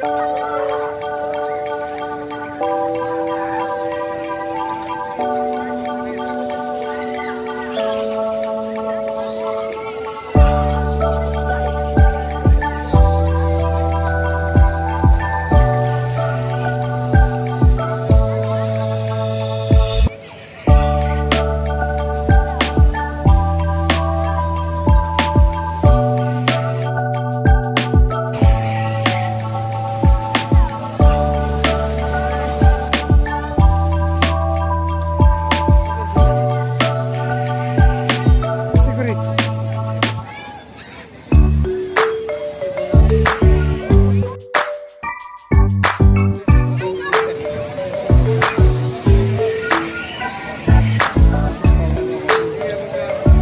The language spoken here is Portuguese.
Música